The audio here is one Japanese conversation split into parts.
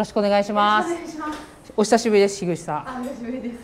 ろしくお願いします。お久しぶりです樋口さん。あ、久しぶりです。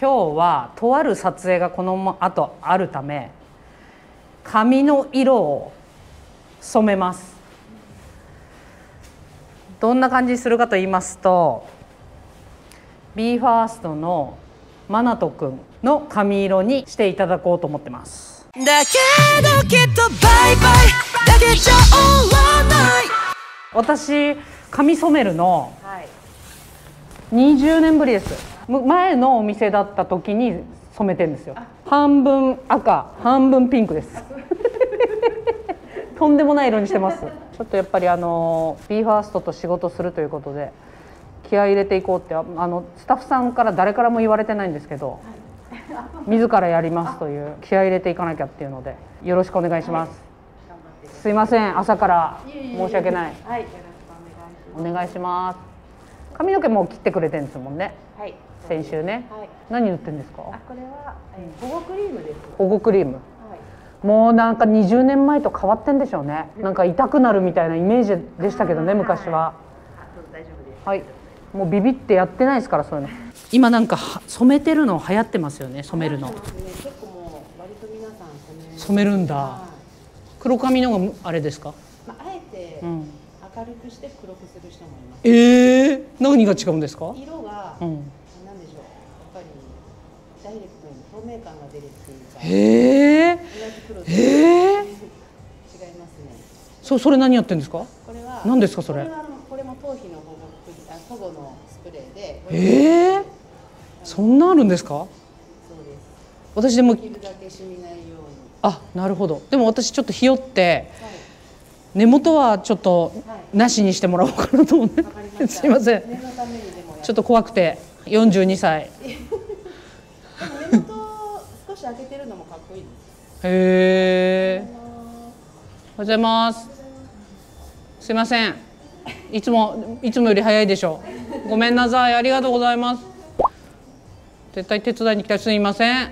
今日はとある撮影がこの後あるため髪の色を染めますどんな感じするかと言いますと BE:FIRST のマナトくんの髪色にしていただこうと思ってます。だけどきっとバイバイだけじゃ終わらない。私髪染めるのはい。20年ぶりです。む前のお店だった時に染めてるんですよ。半分赤半分ピンクですとんでもない色にしてますちょっとやっぱりあの BE:FIRST と仕事するということで気合い入れていこうってああのスタッフさんから誰からも言われてないんですけど自らやりますという気合い入れていかなきゃっていうのでよろしくお願いします、すいません朝から申し訳ないはい。よろしくお願いします髪の毛もう切ってくれてるんですもんね。はい。先週ねはい。何塗ってんですか？あ、これは、えー、保護クリームです。保護クリームはい。もうなんか20年前と変わってんでしょうねなんか痛くなるみたいなイメージでしたけどね昔は。はいもうビビってやってないですからそういうの今なんかは染めてるの流行ってますよね染めるの。結構もう割と皆さん染め。染めるんだは黒髪のがあれですか？い。まあ、あえてうん明るくして黒くする人もいます。えー、何が違うんですか？色が、うんなんでしょう。やっぱりダイレクトに透明感が出るっていうか。へえ同じ黒で。えー違いますね。そそれ何やってんですか？これは。何ですかそれ？これも頭皮の保護あ保護のスプレーで。えー、そんなあるんですか？そうです。私でも。あなるほどでも私ちょっとひよってはい。根元はちょっとはいなしにしてもらおうかなと思ってわかりました。すいませんちょっと怖くて42歳少し開けてるのもかっこいいです。えおはようございます。すいません。いつもいつもより早いでしょう。ごめんなさい。ありがとうございます。絶対手伝いに来た。すいません。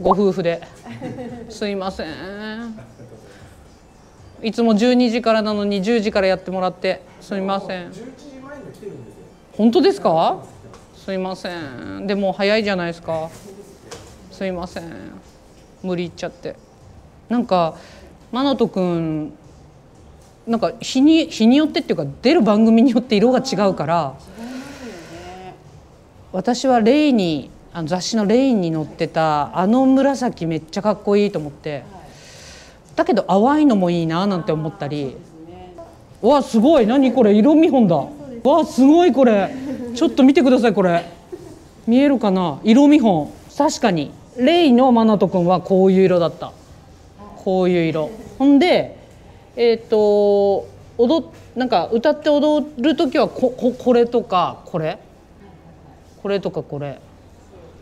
ご夫婦で。すいません。いつも12時からなのに10時からやってもらって。すみません。本当ですか？すいません。でも早いじゃないですか。すいません。無理言っちゃって。なんかマナトくんなんか日に日によってっていうか出る番組によって色が違うから私はレイにあの雑誌の「レイン」に載ってたあの紫めっちゃかっこいいと思ってだけど淡いのもいいななんて思ったりわあすごい何これ色見本だ。わあすごいこれ。ちょっと見てくださいこれ。見えるかな？色見本。確かに。レイのマナト君はこういう色だった。こういう色。ほんでえっ、と踊なんか歌って踊る時はこここれとかこれ？これとかこれ？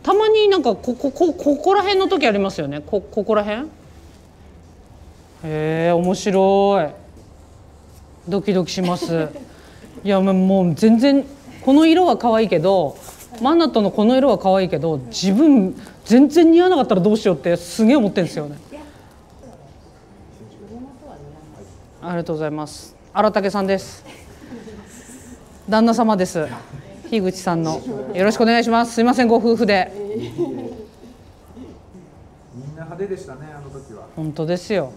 たまになんかこここここら辺の時ありますよね。こここら辺？へえ面白い。ドキドキします。いやもう全然この色は可愛いけどマナトのこの色は可愛いけど自分全然似合わなかったらどうしようってすげえ思ってるんですよね。ありがとうございます。荒竹さんです。旦那様です。樋口さんの。よろしくお願いします。すいませんご夫婦で。みんな派手でしたねあの時は。本当ですよ。ね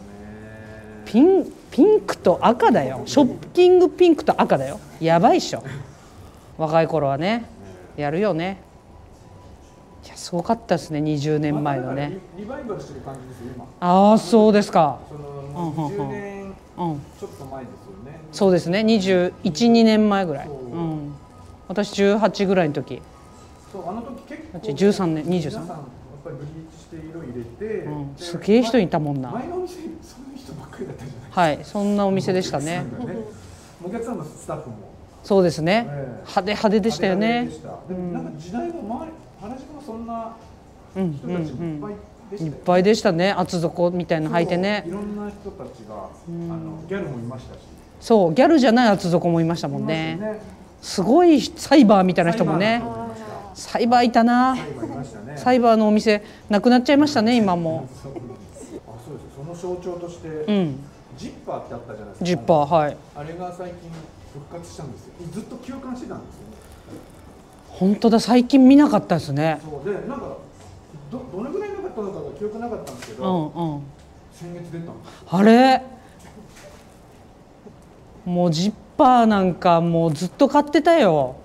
ピンピンクと赤だよ。ショッキングピンクと赤だよ。やばいっしょ若い頃はねやるよね。いやすごかったですね20年前のね。リリバイバルしてる感じですよ今。ああそうですか。そのもう20年うん。ちょっと前ですよね。そうですね212年前ぐらい、そう。うん、私18ぐらいの時。そうあの時結構13年23皆さんやっぱりブリーチして色入れて、うん。ですげえ人いたもんな。前のお店そういう人ばっかりだったじゃないはいそんなお店でしたね。お客さんのスタッフもそうですね。ええ。派手派手でしたよね。でもなんか時代も前原宿もそんなうん人たちもいっぱいでしたよいっぱいでしたね。厚底みたいなの履いてね。いろんな人たちが、あのギャルもいましたし、そうギャルじゃない厚底もいましたもんね。すごいサイバーみたいな人もね。サイバーいたな。サイバーのお店なくなっちゃいましたね今も。あそうです。その象徴として、うんジッパーってあったじゃないですか。ジッパーはい。あれが最近復活したんですよ。ずっと休館してたんですよね。本当だ最近見なかったですね。そう。でなんかどどのぐらいなかったのかが記憶なかったんですけうど、んうん。先月出たの。あれ？もうジッパーなんかもうずっと買ってたよ。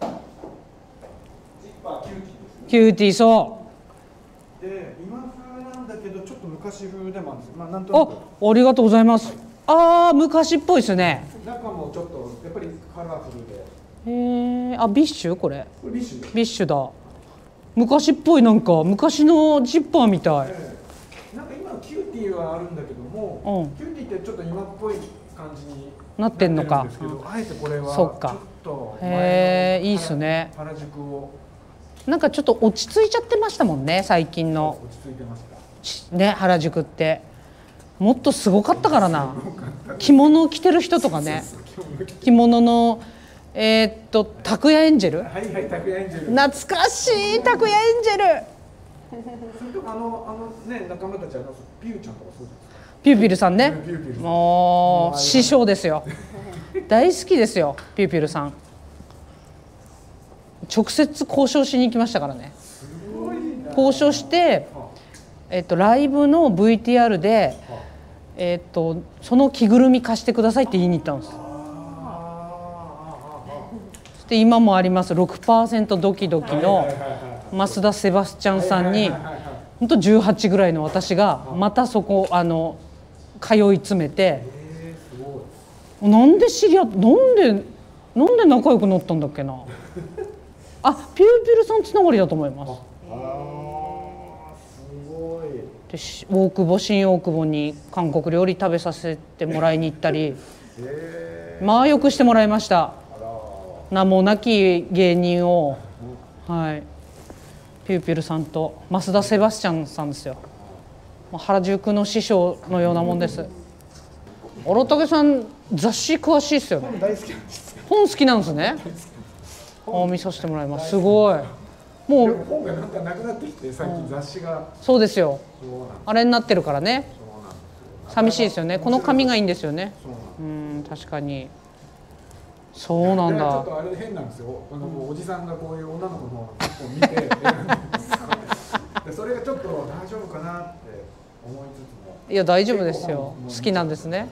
Zipper CUTiE ですね。 CUTiE そで今風なんだけどちょっと昔風でもあるんです。よまあなんとなく。あありがとうございます。あー昔っぽいですね。中もちょっとやっぱりカラフルで。へえあ BiSH？これ。これ BiSH で BiSH だ。昔っぽいなんか昔のジッパーみたい。ええ。なんか今の CUTiE はあるんだけども、うん。 CUTiE ってちょっと今っぽい感じになってんのか。あえてこれはそっか。へえいいっすね。原宿を。なんかちょっと落ち着いちゃってましたもんね最近の。落ち着いてました。ちね原宿って。もっとすごかったからな。着物を着てる人とかね。着物のえーっと拓也エンジェル。はいはい拓也エンジェル。懐かしい拓也エンジェル。それとかあのあのね仲間たちあのピューちゃんとかそうですピューピルさんね。もう師匠ですよ。大好きですよピューピルさん。直接交渉しに行きましたからね。交渉して、えっと、ライブの VTR で、えっと、その着ぐるみ貸してくださいって言いに行ったんです。で今もあります6%ドキドキの増田セバスチャンさんに本当18ぐらいの私がまたそこあの通い詰めてなんで知り合っなんでなんで仲良くなったんだっけな。あピューピルさんつながりだと思いますでし大久保新大久保に韓国料理食べさせてもらいに行ったりまあよくしてもらいました。名もなき芸人をはい。ピューピルさんと増田セバスチャンさんですよ。まあ原宿の師匠のようなもんです。荒竹さん雑誌詳しいっすよね。本好きなんですね。あ見させてもらいます。すごいもう本がなんかなくなってきて最近雑誌が。そうですよ。あれになってるからね。寂しいですよね。この紙がいいんですよね。そうなんうん確かに。そうなんだ。でちょっとあれ変なんですよ。あのおじさんがこういう女の子のを見て それがちょっと大丈夫かなって思いつつも。いや大丈夫ですよ。好きなんですね。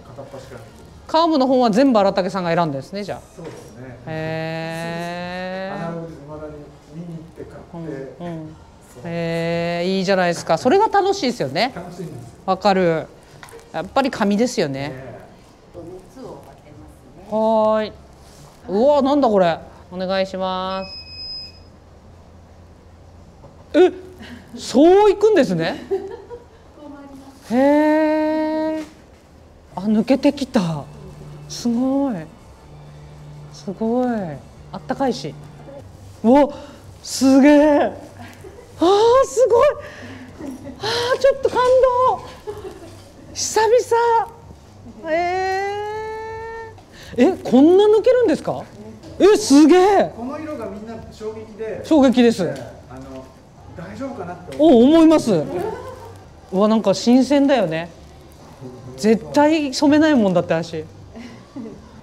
カーブの本は全部荒竹さんが選んでですねじゃそうですね。あへアえ、うん、そうへえいいじゃないですか。それが楽しいですよね。楽しいんです。よわかる。やっぱり紙ですよね。ね熱を当てますね。はーい。うわなんだこれ。お願いします。えそういくんですね？へえあ抜けてきた。すごい。すごい。あったかいし。うわすげえ。あーすごい。あーちょっと感動。久々。えー、えこんな抜けるんですか？えすげえ。この色がみんな衝撃で。衝撃です。ええあの大丈夫かなってお思います。うわなんか新鮮だよね。絶対染めないもんだって足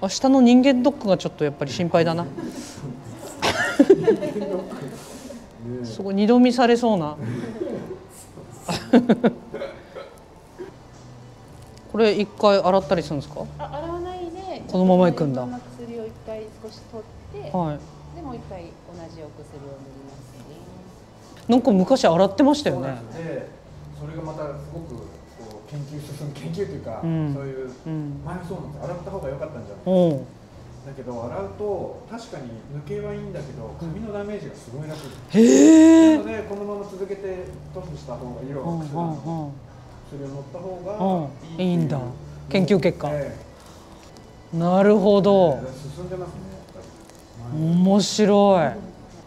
明日の人間ドックがちょっとやっぱり心配だなすごい二度見されそうな。これ一回洗ったりするんですか？あ洗わないでこのまま行くんだ。薬を一回少し取って、はい。でもう一回同じお薬を塗りますね。なんか昔洗ってましたよね。でそれがまたすごくこう研究進む研究というか、うん。そういう、うん。前もそうなんです洗った方が良かったんじゃないおうだけど洗うと確かに抜けはいいんだけど髪のダメージがすごいらしい。へえなのでこのまま続けてトスした方が色うんを薬うんうんそれを塗った方がうん。いいいいんだ研究結果。えなるほえど進んでますね面白い。あ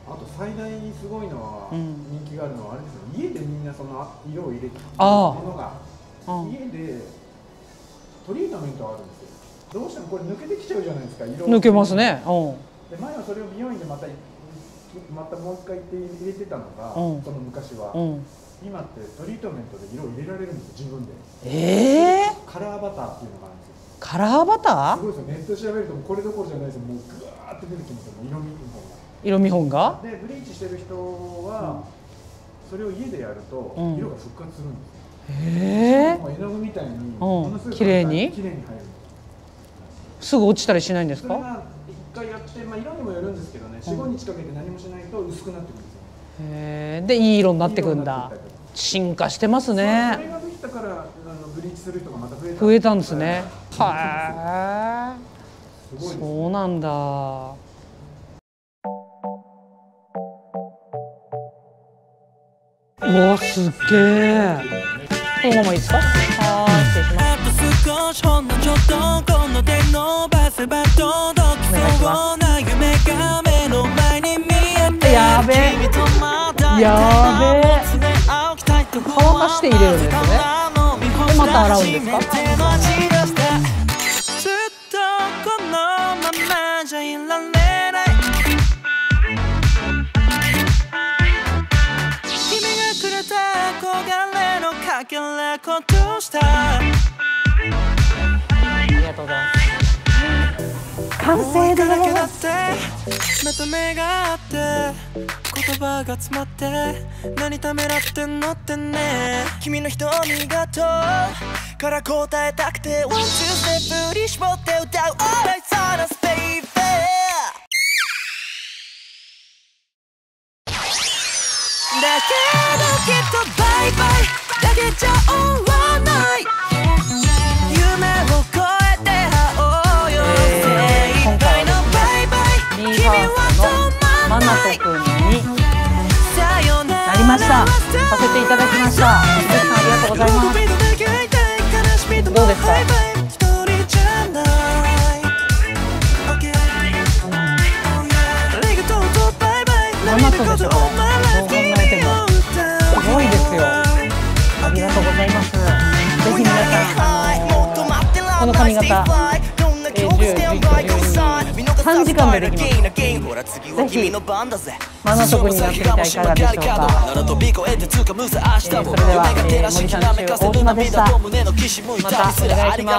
と最大にすごいのは、うん。人気があるのはあれですよ。家でみんなその色を入れてものが。うん。家でトリートメントがあるんですよどうしてもこれ抜けてきちゃうじゃないですか色抜けますね。うで前はそれを美容院でまたまたもう一回って入れてたのが、うん。その昔は、んうん。今ってトリートメントで色を入れられるんですよ自分で。ええカラーバターっていうのがあるんですよ。カラーバター？すごいですよネットで調べるとこれどころじゃないですよ。もうぐわーって出てきますよ色味の方が色見本が？でブリーチしてる人は、それを家でやるとうん。色が復活するんですよ、ええもう絵の具みたいにものすごい綺麗に？綺麗に入るすぐ落ちたりしないんですか？一回やって、まあ、色にもよるんですけどね。45日かけて何もしないと薄くなってくるんですよ。へえでいい色になってくんいい色だ。進化してますそれねができたからあのブリーチする人がまた増えた増えたんですね。はすごいですいそうなんだ。うわすっげえこのままいいですか？はーい失礼しますの手伸ばせば届きそうな夢が目の前に見えてやべえ。やべえ。乾乾かして入れるんですね。でまた洗うんですか君がくれた憧れのかけらことしたとうございます。完成でだけだって目と目があって言葉が詰まって何ためらってんのってね。君の瞳がとから答えたくて One two step 振り絞って歌う Alright silence baby だけどきっとバイバイ。だけじゃ終まないト君になりました。させていただきました。鈴木さんありがとうございます。どうですか？ママとでしょ？これどう考えても。すごいですよ。ありがとうございます。ぜひ皆さん、あのーこの髪型、えー、10、11、12 3時間でできます。ぜひマナト君になってみてはいかがでしょうか、えー、それでは、えー、森さん中大島でしたまたお願いします